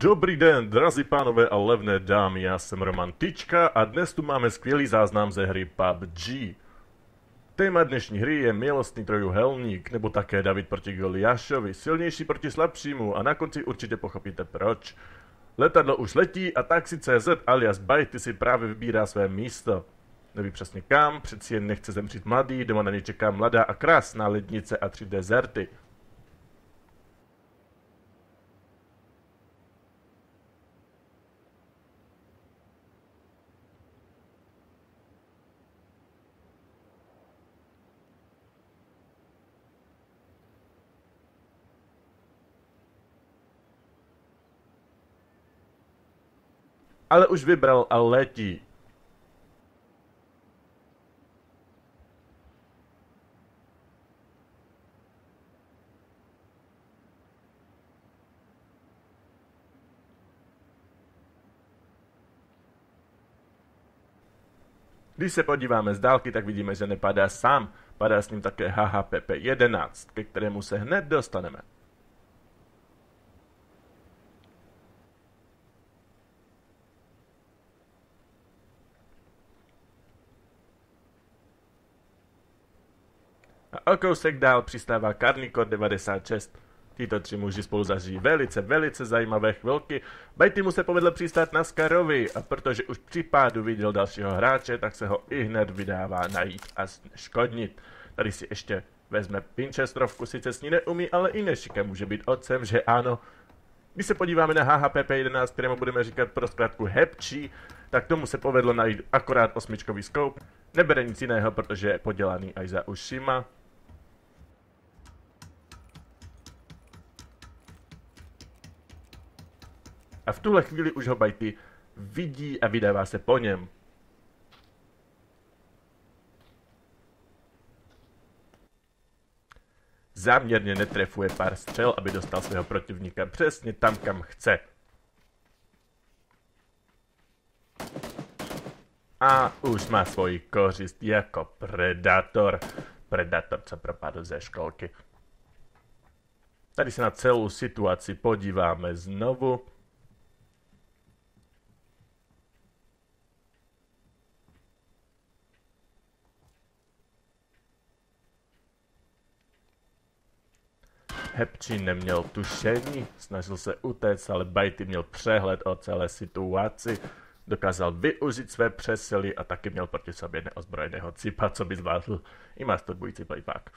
Dobrý den, drazí pánové a levné dámy, já jsem Roman Tyčka a dnes tu máme skvělý záznam ze hry PUBG. Téma dnešní hry je milostný trojuhelník, nebo také David proti Goliášovi, silnější proti slabšímu a na konci určitě pochopíte proč. Letadlo už letí a taxi CZ alias Bajty si právě vybírá své místo. Neví přesně kam, přeci jen nechce zemřít mladý, doma na ně čeká mladá a krásná lednice a tři dezerty. Ale už vybral a letí. Když se podíváme z dálky, tak vidíme, že nepadá sám. Padá s ním také HHPP-11, ke kterému se hned dostaneme. A o kousek dál přistává Karnikor 96. Tito tři muži spolu zažijí velice, velice zajímavé chvilky. Bajty mu se povedlo přistát na Skarovi a protože už při pádu viděl dalšího hráče, tak se ho i hned vydává najít a škodnit. Tady si ještě vezme Pinchestrovku, sice s ní neumí, ale i Nešika může být otcem, že ano. Když se podíváme na HHPP11, kterému budeme říkat pro zkrátku Hepčí, tak tomu se povedlo najít akorát osmičkový scope. Nebere nic jiného, protože je podělaný až za ušima. A v tuhle chvíli už ho Bajty vidí a vydává se po něm. Záměrně netrefuje pár střel, aby dostal svého protivníka přesně tam, kam chce. A už má svoji kořist jako predátor. Predátor, co propadl ze školky. Tady se na celou situaci podíváme znovu. Hepčí neměl tušení, snažil se utéct, ale Bajty měl přehled o celé situaci, dokázal využít své přesily a taky měl proti sobě neozbrojeného cipa, co by zvládl i masturbující playback.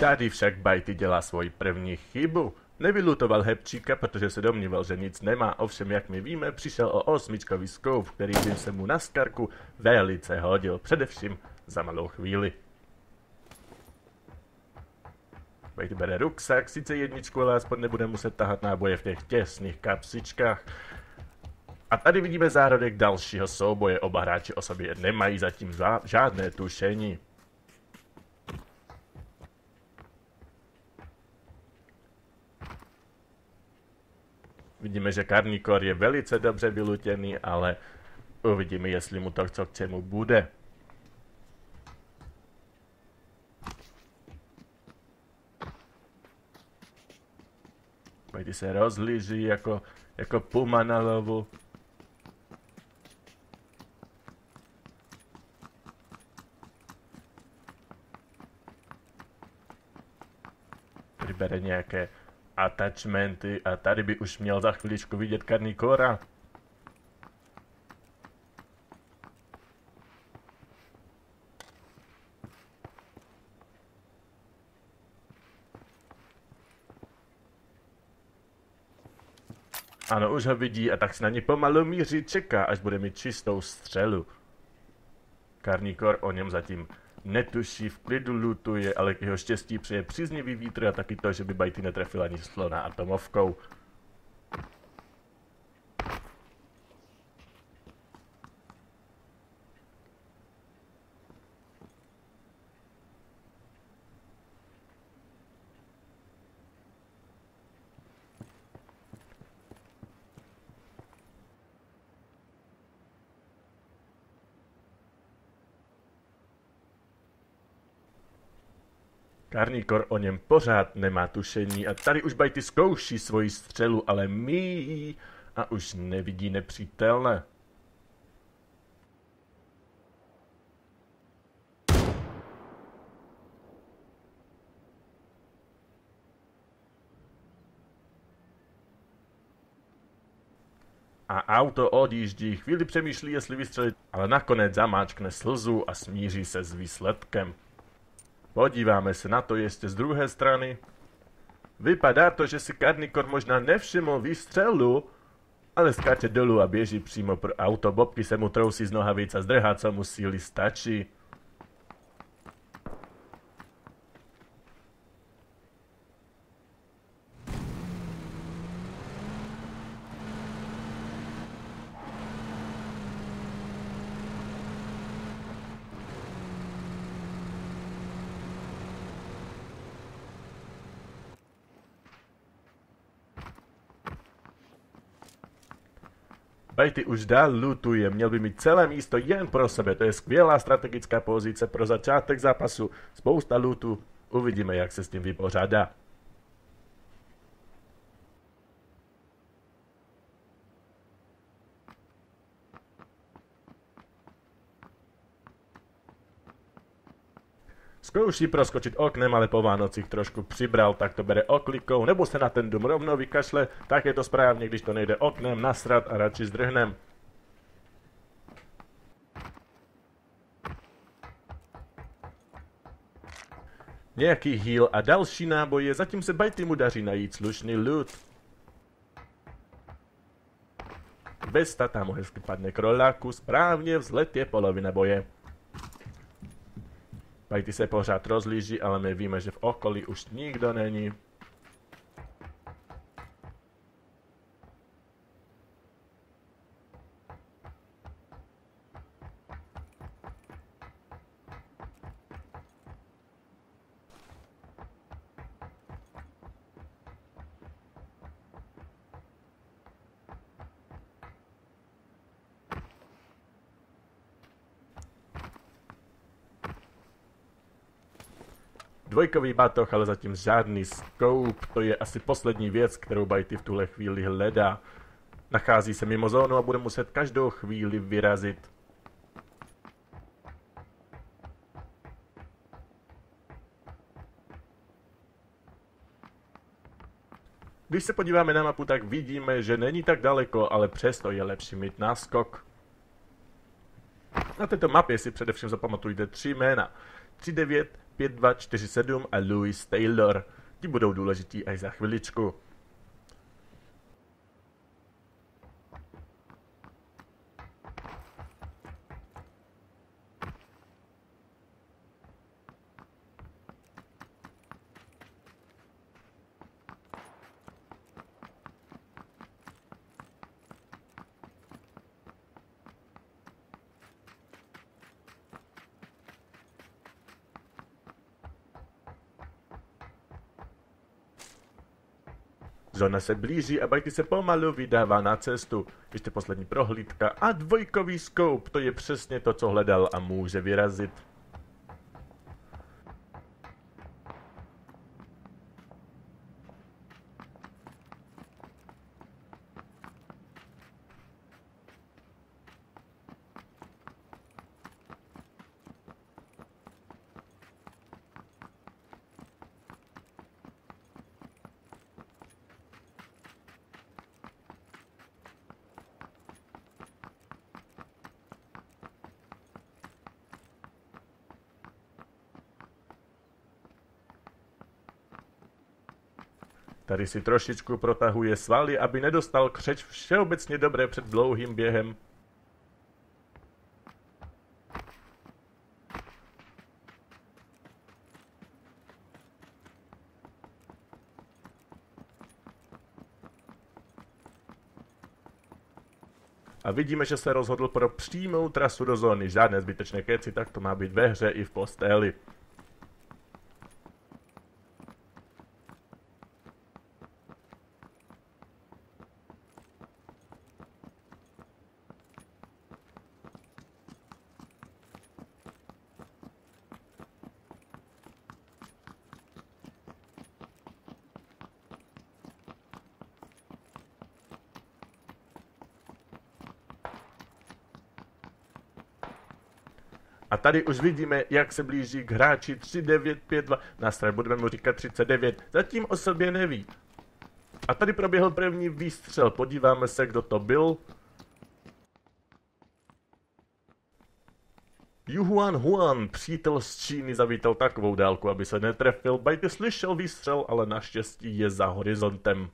Tady však Bajty dělá svoji první chybu. Nevylutoval Hepčíka, protože se domníval, že nic nemá, ovšem jak my víme, přišel o osmičkový skoup, který by se mu na skarku velice hodil, především za malou chvíli. Bajty bere ruksak, sice jedničku, ale aspoň nebude muset tahat náboje v těch těsných kapsičkách. A tady vidíme zárodek dalšího souboje, oba hráči o sobě nemají zatím žádné tušení. Vidíme, že Karnikor je velice dobře vylutěný, ale uvidíme, jestli mu to co k čemu bude. Pojďte se rozlíží jako, jako puma na lovu. Vybere nějaké attachmenty a tady by už měl za chviličku vidět Karnikora. Ano, už ho vidí a tak se na ní pomalu míří, čeká, až bude mít čistou střelu. Karnikor o něm zatím netuší, v klidu lutuje, ale k jeho štěstí přeje příznivý vítr a taky to, že by Bajty netrefil ani slona atomovkou. Karníkor o něm pořád nemá tušení a tady už Bajty zkouší svoji střelu, ale míjí a už nevidí nepřítelné. a auto odjíždí, chvíli přemýšlí, jestli vystřelit, ale nakonec zamáčkne slzu a smíří se s výsledkem. Podíváme se na to ještě z druhé strany. Vypadá to, že si Karnikor možná nevšiml výstřelu, ale skáče dolů a běží přímo pro auto. Bobky se mu trousí z nohavic a zdrhá, co mu síly stačí. Bajty už dál lutuje, měl by mít celé místo jen pro sebe, to je skvělá strategická pozice pro začátek zápasu, spousta lutu, uvidíme, jak se s tím vypořádá. Zkouší proskočit oknem, ale po Vánocích trošku přibral, tak to bere oklikou, nebo se na ten dům rovnou vykašle, tak je to správně, když to nejde oknem, nasrat a radši zdrhnem. Nějaký heal a další náboje, zatím se Bajty mu daří najít slušný loot. Bez tata mu hezky padne kroláku, správně vzlet je polovina boje. Bajty se pořád rozlíží, ale my víme, že v okolí už nikdo není. Dvojkový batoh, ale zatím žádný scope. To je asi poslední věc, kterou Bajty v tuhle chvíli hledá. Nachází se mimo zónu a bude muset každou chvíli vyrazit. Když se podíváme na mapu, tak vidíme, že není tak daleko, ale přesto je lepší mít náskok. Na této mapě si především zapamatujte tři jména. 39, 5247 a Louis Taylor. Ti budou důležití až za chviličku. Zóna se blíží a Bajty se pomalu vydává na cestu. Ještě poslední prohlídka a dvojkový scope, to je přesně to, co hledal a může vyrazit. Tady si trošičku protahuje svaly, aby nedostal křeč všeobecně dobré před dlouhým během. A vidíme, že se rozhodl pro přímou trasu do zóny. Žádné zbytečné keci, tak to má být ve hře i v posteli. A tady už vidíme, jak se blíží k hráči 3952. Nástroj budeme mu říkat 39. Zatím o sobě neví. A tady proběhl první výstřel. Podíváme se, kdo to byl. Yuhuan Huan, přítel z Číny, zavítal takovou dálku, aby se netrefil. Bajty slyšel výstřel, ale naštěstí je za horizontem.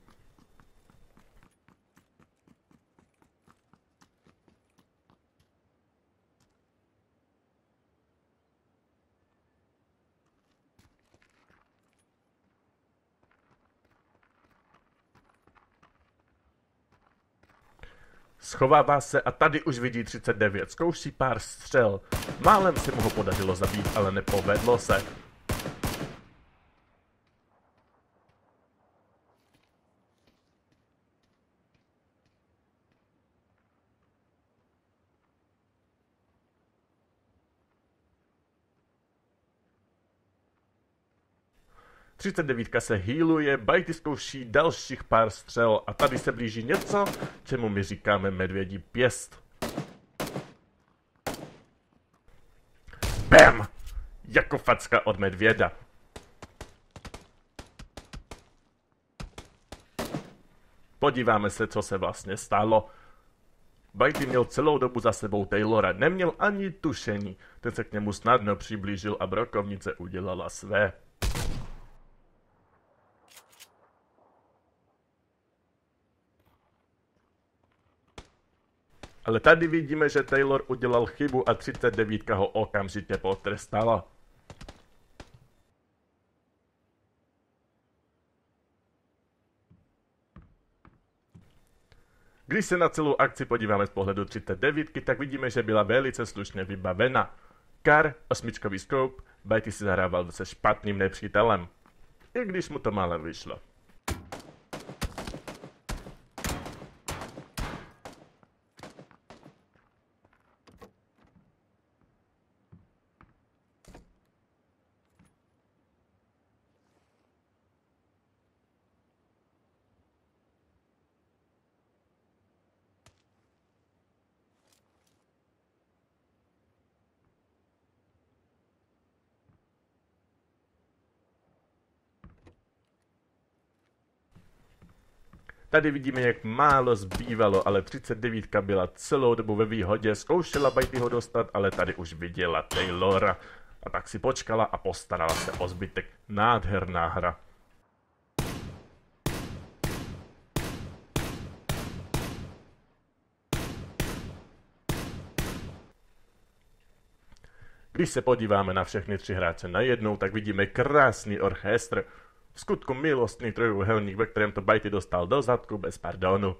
Schovává se a tady už vidí 39, zkouší pár střel. Málem se mu ho podařilo zabít, ale nepovedlo se. Třicet devítka se healuje, Bajty zkouší dalších pár střel a tady se blíží něco, čemu my říkáme medvědí pěst. BAM! Jako facka od medvěda. Podíváme se, co se vlastně stalo. Bajty měl celou dobu za sebou Taylora, neměl ani tušení. Ten se k němu snadno přiblížil a brokovnice udělala své. Ale tady vidíme, že Taylor udělal chybu a 39 ho okamžitě potrestala. Když se na celou akci podíváme z pohledu 39, tak vidíme, že byla velice slušně vybavena. Kar, osmičkový scope, Bajty si zahrával se špatným nepřítelem. I když mu to málem vyšlo. Tady vidíme, jak málo zbývalo, ale 39 byla celou dobu ve výhodě, zkoušela Bajty ho dostat, ale tady už viděla Taylora. A tak si počkala a postarala se o zbytek. Nádherná hra. Když se podíváme na všechny tři hráče najednou, tak vidíme krásný orchestr. V skutku milostný trojuhelník, ve kterém to Bajty dostal do zadku bez pardonu.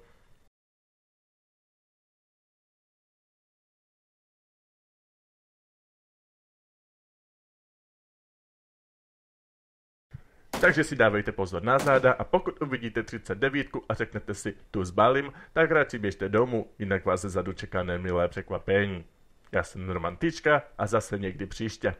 Takže si dávejte pozor na záda a pokud uvidíte 39 a řeknete si tu zbalím, tak radši běžte domů, jinak vás zezadu čeká nemilé překvapení. Já jsem Romantička a zase někdy příště.